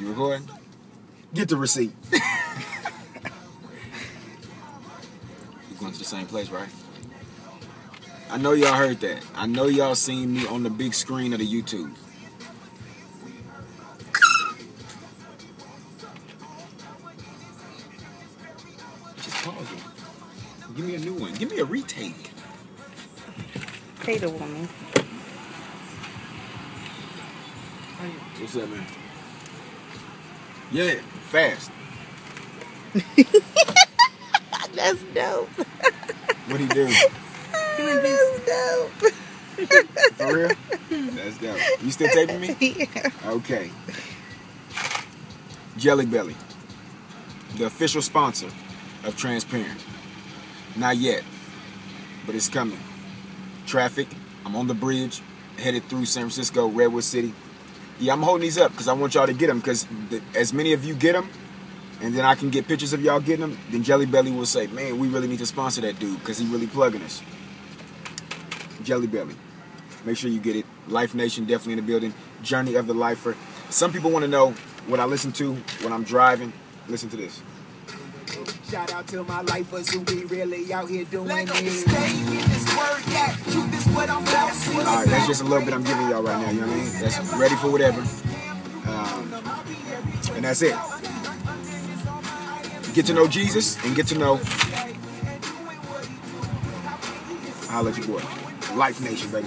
You recording? Get the receipt. We're going to the same place, right? I know y'all heard that. I know y'all seen me on the big screen of the YouTube. Just pause it. Give me a new one. Give me a retake. Pay the woman. What's up, man? Yeah, fast. That's dope. What he do? That's dope. For real? That's dope. You still taping me? yeah. Okay. Jelly Belly, the official sponsor of Transparent. Not yet, but it's coming. Traffic. I'm on the bridge, headed through San Francisco, Redwood City. Yeah, I'm holding these up because I want y'all to get them. Because as many of you get them, and then I can get pictures of y'all getting them, then Jelly Belly will say, "Man, we really need to sponsor that dude because he really plugging us." Jelly Belly. Make sure you get it. Life Nation definitely in the building. Journey of the Lifer. Some people want to know what I listen to when I'm driving. Listen to this. Shout out to my lifers who be really out here doing Let it. go this stage, get this word cat. Shoot this what I'm about. See All right, that's just a little bit I'm giving y'all right now. You know what I mean? That's ready for whatever. Um, and that's it. Get to know Jesus and get to know. Holla at your boy. Life Nation, baby.